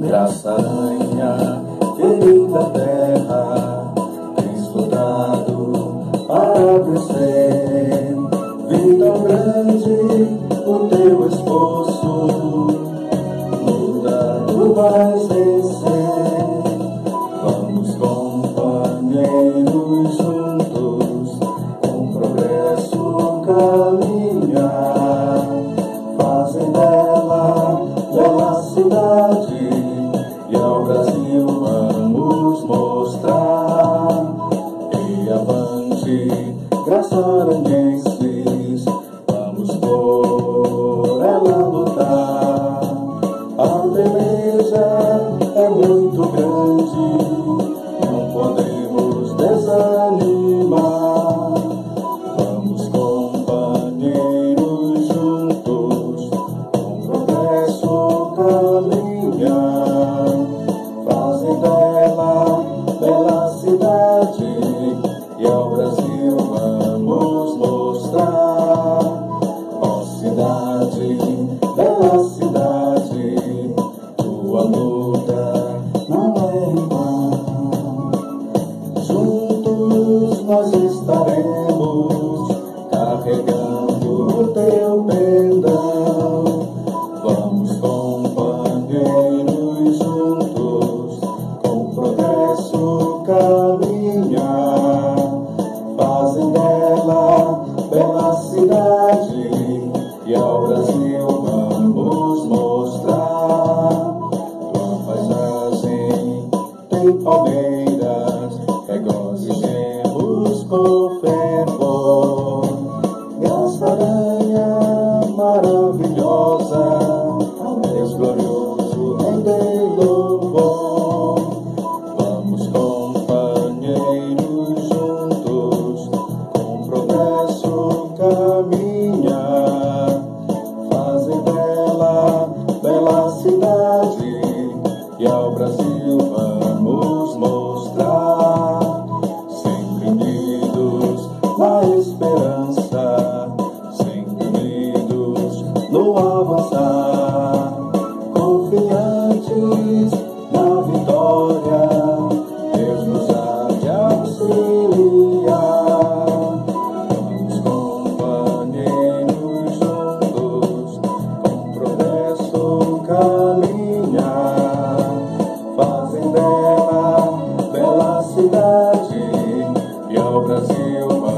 Aranha querida terra, tens lutado para crescer. Vi tão grande o teu esforço, é muito grande, querem juntos com progresso caminhar, fazem dela bela cidade e ao Brasil vamos mostrar. Uma paisagem tem palmeiras, regos e genros com fervor, e as aranhas. no avançar, confiantes na vitória, Deus nos há de auxiliar. Vamos companheiros juntos, com progresso caminhar, fazem dela bela cidade e ao Brasil.